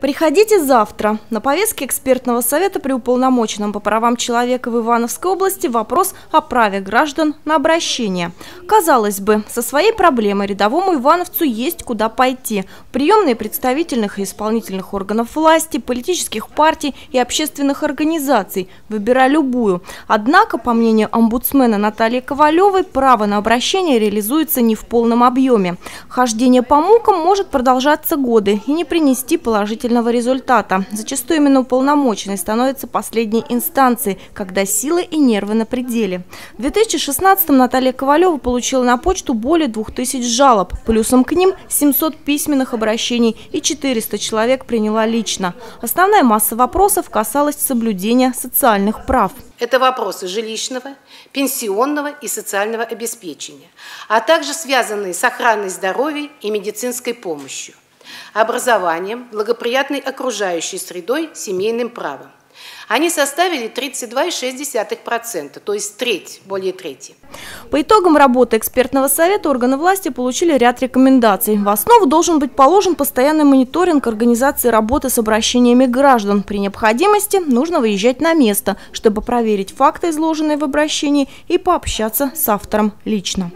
Приходите завтра. На повестке экспертного совета при уполномоченном по правам человека в Ивановской области вопрос о праве граждан на обращение. Казалось бы, со своей проблемой рядовому ивановцу есть куда пойти. Приемные представительных и исполнительных органов власти, политических партий и общественных организаций. Выбирай любую. Однако, по мнению омбудсмена Натальи Ковалевой, право на обращение реализуется не в полном объеме. Хождение по мукам может продолжаться годы и не принести положительного положительного результата. Зачастую именно уполномоченный становится последней инстанцией, когда силы и нервы на пределе. В 2016-м Наталья Ковалева получила на почту более 2000 жалоб. Плюсом к ним 700 письменных обращений и 400 человек приняла лично. Основная масса вопросов касалась соблюдения социальных прав. Это вопросы жилищного, пенсионного и социального обеспечения, а также связанные с охраной здоровья и медицинской помощью образованием, благоприятной окружающей средой, семейным правом. Они составили 32,6%, то есть треть, более трети. По итогам работы экспертного совета органы власти получили ряд рекомендаций. В основу должен быть положен постоянный мониторинг организации работы с обращениями граждан. При необходимости нужно выезжать на место, чтобы проверить факты, изложенные в обращении, и пообщаться с автором лично.